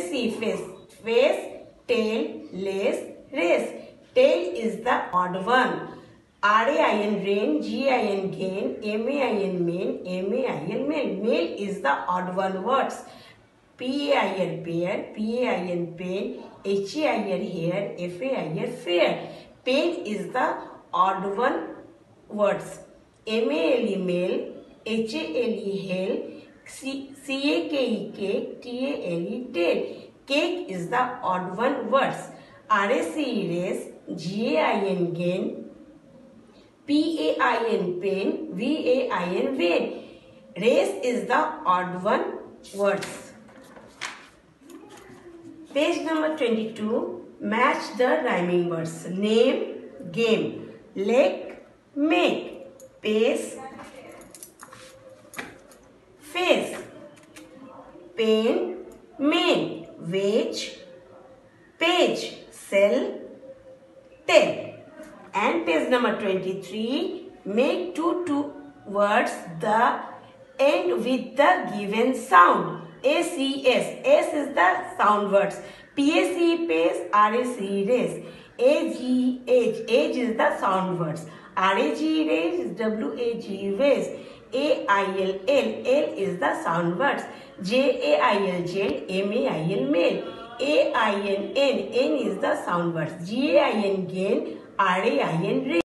say see face. Face, tail, lace, race. Tail is the odd one. R-A-I-N rain, G-I-N gain, M-A-I-N main, M-A-I-N male. Male is the odd one words. P-A-I-N pair, P-A-I-N pain, H-A-I-N hair, F-A-I-N fair. Pain is the odd one words. M-A-L-E male, H-A-L-E hale, C-A-K-E cake, T-A-L-E tail. Cake is the odd one words. R-A-C-E race, G-A-I-N gain, P-A-I-N pain, V-A-I-N vain. Race is the odd one words. Page number 22. Match the rhyming words. Name, game. Lake, make. Pace, face. Pain, main. Wage, page. Cell, tell. And page number 23. Make two, two words the end with the given sound. A C S. Is the sound words. P A C pace. R A C race. A G H. Is the sound words. R A G race. W A G race. A I L L. L is the sound words. J A I L J. M A I L male. A I N N. N is the sound words. G A I N gain. R A I N race.